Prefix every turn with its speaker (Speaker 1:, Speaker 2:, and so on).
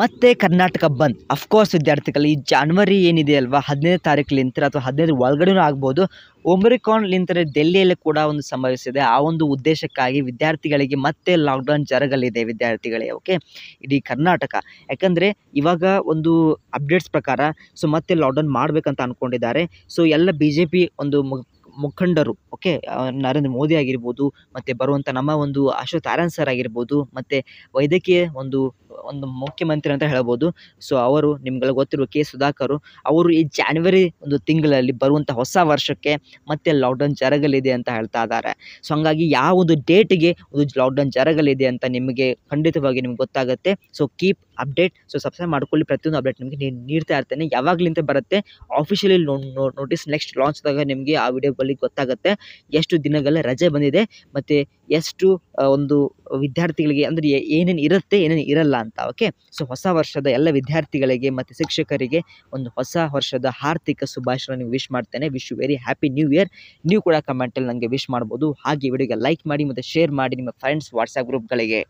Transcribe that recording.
Speaker 1: ಮತ್ತೆ ಕರ್ನಾಟಕ ಬಂದ್. ಅಫ್ಕೋರ್ಸ್ ವಿದ್ಯಾರ್ಥಿಗಳು ಈ ಜಾನ್ವರಿ ಏನಿದೆ ಅಲ್ವಾ? ಹದಿನೈದು ತಾರೀಕುಲಿಂತ ಅಥವಾ ಹದಿನೈದು ಒಳಗಡೆನೂ ಆಗ್ಬೋದು. ಒಮ್ರಿಕಾನ್ಲಿಂತ ದೆಹಲಿಯಲ್ಲಿ ಕೂಡ ಒಂದು ಸಂಭವಿಸಿದೆ. ಆ ಒಂದು ಉದ್ದೇಶಕ್ಕಾಗಿ ವಿದ್ಯಾರ್ಥಿಗಳಿಗೆ ಮತ್ತೆ ಲಾಕ್ಡೌನ್ ಜರಗಲಿದೆ ವಿದ್ಯಾರ್ಥಿಗಳಿಗೆ ಓಕೆ ಇಡೀ ಕರ್ನಾಟಕ. ಯಾಕಂದರೆ ಇವಾಗ ಒಂದು ಅಪ್ಡೇಟ್ಸ್ ಪ್ರಕಾರ ಸೊ ಮತ್ತೆ ಲಾಕ್ಡೌನ್ ಮಾಡಬೇಕಂತ ಅಂದ್ಕೊಂಡಿದ್ದಾರೆ ಸೊ ಎಲ್ಲ ಬಿ ಜೆ ಪಿ ಒಂದು ಮುಖಂಡರು ಓಕೆ ನರೇಂದ್ರ ಮೋದಿ ಆಗಿರ್ಬೋದು, ಮತ್ತು ಬರುವಂಥ ನಮ್ಮ ಒಂದು ಅಶೋಕ್ ಆರನ್ ಸರ್ ಆಗಿರ್ಬೋದು, ಮತ್ತು ವೈದ್ಯಕೀಯ ಒಂದು ಒಂದು ಮುಖ್ಯಮಂತ್ರಿ ಅಂತ ಹೇಳ್ಬೋದು. ಸೊ ಅವರು ನಿಮ್ಗೆಲ್ಲ ಗೊತ್ತಿರುವ ಕೆ. ಸುಧಾಕರ್, ಅವರು ಈ ಜಾನ್ವರಿ ಒಂದು ತಿಂಗಳಲ್ಲಿ ಬರುವಂಥ ಹೊಸ ವರ್ಷಕ್ಕೆ ಮತ್ತೆ ಲಾಕ್ಡೌನ್ ಜರಗಲಿದೆ ಅಂತ ಹೇಳ್ತಾ ಇದ್ದಾರೆ. ಸೊ ಹಂಗಾಗಿ ಯಾವ ಒಂದು ಡೇಟ್ಗೆ ಒಂದು ಲಾಕ್ಡೌನ್ ಜರಗಲಿದೆ ಅಂತ ನಿಮಗೆ ಖಂಡಿತವಾಗಿ ನಿಮ್ಗೆ ಗೊತ್ತಾಗುತ್ತೆ. So keep update so subscribe ಮಾಡ್ಕೊಳ್ಳಿ. ಪ್ರತಿಯೊಂದು ಅಪ್ಡೇಟ್ ನಿಮಗೆ ನೀಡ್ತಾ ಇರ್ತೇನೆ. ಯಾವಾಗಲಿಂದ ಬರುತ್ತೆ ಆಫಿಷಿಯಲಿ ನೋಟಿಸ್ ನೆಕ್ಸ್ಟ್ ಲಾಂಚ್ದಾಗ ನಿಮಗೆ ಆ ವಿಡಿಯೋ ಬಳಿ ಗೊತ್ತಾಗುತ್ತೆ. ಎಷ್ಟು ದಿನಗಳ ರಜೆ ಬಂದಿದೆ, ಮತ್ತು ಎಷ್ಟು ಒಂದು ವಿದ್ಯಾರ್ಥಿಗಳಿಗೆ ಅಂದರೆ ಏನೇನು ಇರುತ್ತೆ, ಏನೇನು ಇರಲ್ಲ ಅಂತ ಓಕೆ ಸೊ ಹೊಸ ವರ್ಷದ ಎಲ್ಲ ವಿದ್ಯಾರ್ಥಿಗಳಿಗೆ ಮತ್ತು ಶಿಕ್ಷಕರಿಗೆ ಒಂದು ಹೊಸ ವರ್ಷದ ಆರ್ಥಿಕ ಶುಭಾಶಯ ನೀವು ವಿಶ್ ಮಾಡ್ತೇನೆ. Wish you very happy New Year ನೀವು ಕೂಡ ಕಮೆಂಟಲ್ಲಿ ನನಗೆ ವಿಶ್ ಮಾಡ್ಬೋದು. ಹಾಗೆ ವಿಡಿಯೋಗೆ ಲೈಕ್ ಮಾಡಿ ಮತ್ತು ಶೇರ್ ಮಾಡಿ ನಿಮ್ಮ ಫ್ರೆಂಡ್ಸ್ ವಾಟ್ಸಪ್ ಗ್ರೂಪ್ಗಳಿಗೆ